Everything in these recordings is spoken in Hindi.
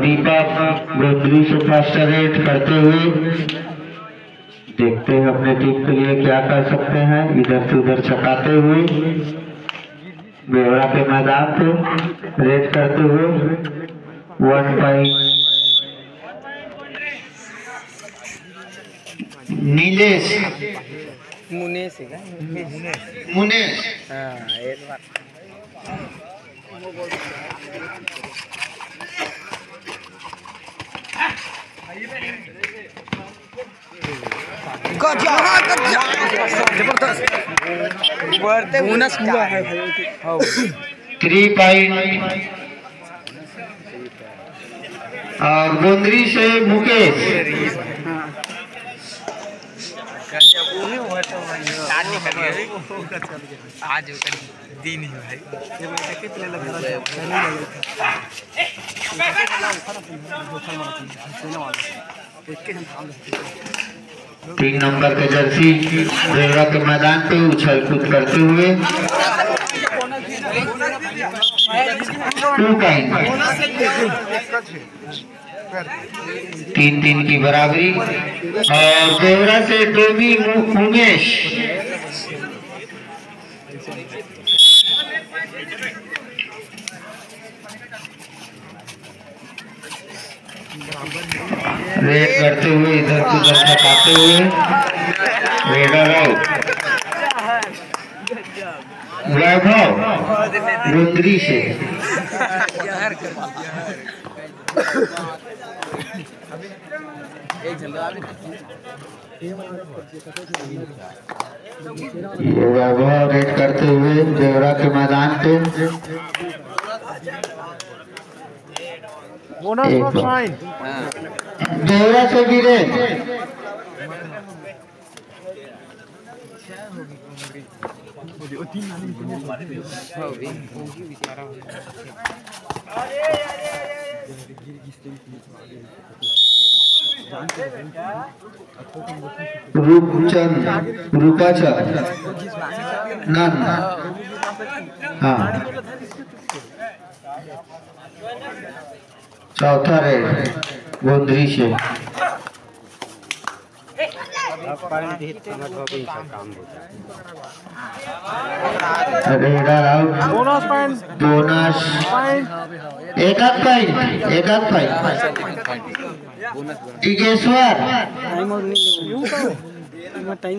दीपक गोदरी से फ़र्स्ट रेट करते हुए देखते हैं अपने टीम के लिए क्या कर सकते हैं। इधर से उधर छकाते हुए बेवड़ा के मैदान पे रेड करते हुए वन पॉइंट नीलेश। मुनेश मुनेश। हाँ एक बार। ज़बरदस्त। बोनस हुआ है। Three point. और गोंदरी से मुकेश। आज दिन तीन नंबर के जर्सी रेलवा के मैदान पे उछल कूद करते हुए टू तीन तीन की बराबरी। और देवरा से टोमी मु- उमेश रेड करते हुए इधर से उधर छकाते हुए। रेडर आउट वैभव। रुंदरी से। ये वैभव रेड करते हुए देवरा के मैदान पे। देवरा से वीरेन रूपचंद नन हाँ। चौथा रेड गोंदरी से बोनस पॉइंट बोनस एक पॉइंट एक पॉइंट टिकेश्वर टाइम और नहीं यूँ कहो टाइम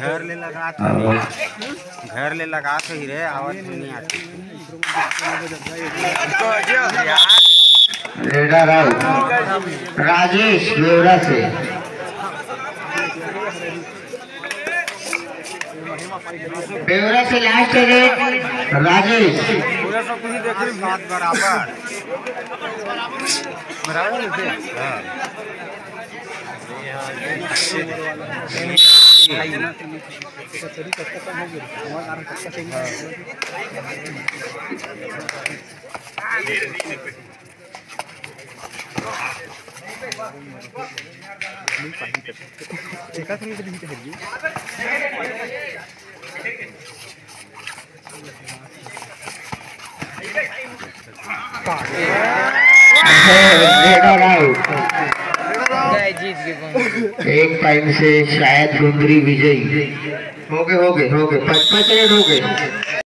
घर ले लगा घर ले लगा तो ही रे आवाज़ नहीं आती राजेश बेवरा से। बेवरा से लास्ट रेड राजेश। पूरा सब कुछ देख रही बात बराबर। बराबर है हाँ। रेडर आउट गए जीत गए एक टाइम से शायद गुंदरी विजयी। हो गए हो गए हो गए पचपन पाँच हो गए